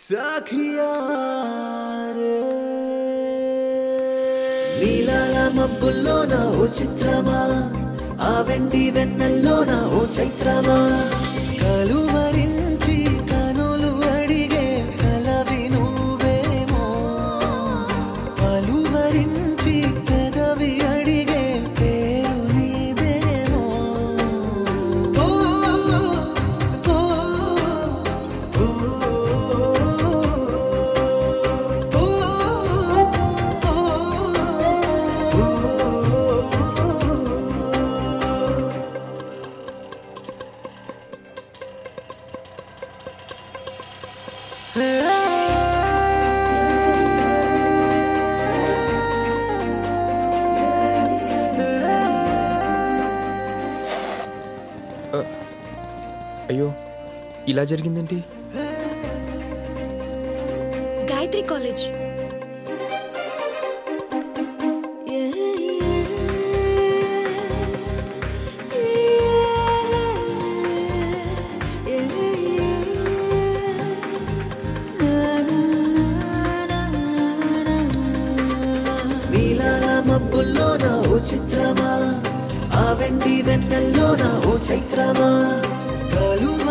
సఖియా నీలాల మబ్బుల్లోన ఓ చిత్రమా ఆ వెండి వెన్నెల్లోన ఓ చైత్రమా కలువరించి కనులు అడిగే కలవి నువ్వేమో పలువరించి పెదవి అడిగే పేరు నీదేమో ఓ, ఓ, ఓ, అయ్యో ఇలా జరిగిందేంటి? గాయత్రి కాలేజ్. మబ్బుల్లోన ఓ చిత్రమా? ఆ వెండి వెన్నెల్లోన ఓ చైత్రమా? కలువ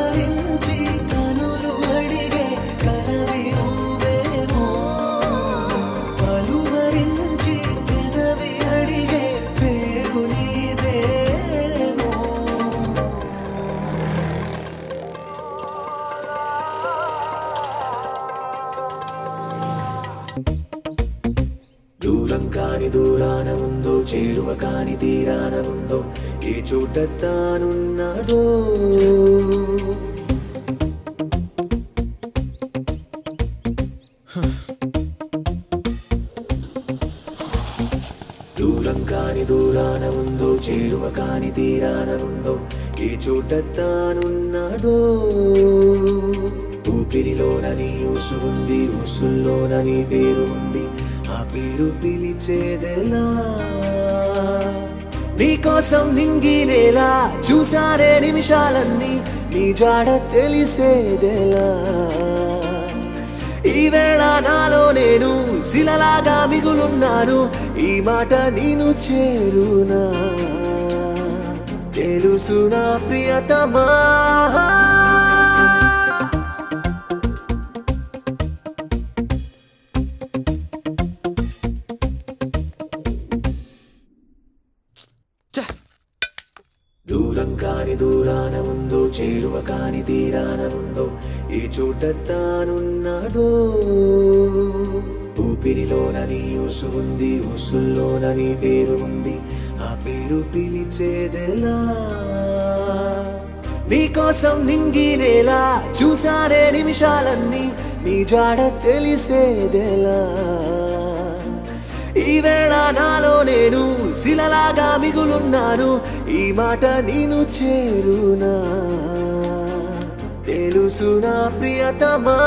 దూరం కాని దూరాన ఉందో చేరువ కాని తీరాన ఉందో ఏ చోట తానున్నదో. దూరం కాని దూరాన ఉందో చేరువ కాని తీరాన ఉందో ఏ చోట తానున్నదో. ఊపిరిలోనని ఊసు ఉంది ఊసుల్లోనని పేరు ఉంది పేరు పిలిచేదెలా? నీకోసం నింగినేలా? చూసారే నిమిషాలన్నీ నీ జాడ తెలిసేదెలా? ఈవేళ నాలో నేను శిలలాగా మిగులున్నాను ఈ మాట నేను చేరునా? తెలుసు నా ప్రియతమా? దూరం కాని దూరాన ఉందో చేరువ కాని తీరాన ఉందో ఏ చోట తానున్నదో ఊపిరిలోనని ఊసు ఉంది ఊసుల్లోనని పేరు ఉంది ఆ పేరు పిలిచేదెలా? నీకోసం నింగినేలా చూసారే నిమిషాలన్నీ నీ జాడ తెలిసేదెలా? ఈవేళ నాలో నేను శిలలాగా మిగులున్నాను ఈ మాట నేను చేరునా. తెలుసు నా ప్రియతమా?